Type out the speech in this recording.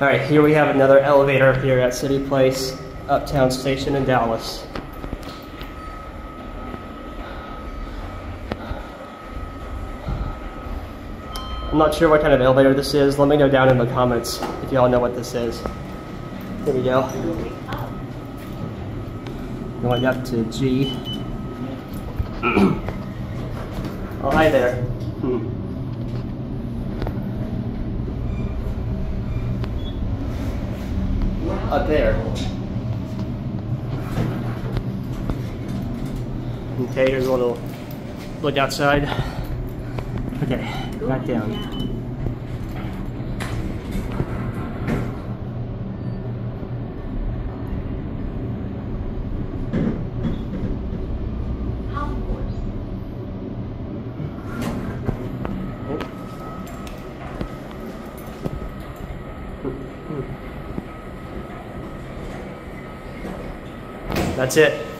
All right, here we have another elevator here at City Place, Uptown Station in Dallas. I'm not sure what kind of elevator this is. Let me know down in the comments if y'all know what this is. Here we go. Going up to G. oh, hi there. Hmm. Up there. Okay, here's a little look outside. Okay, back down. That's it.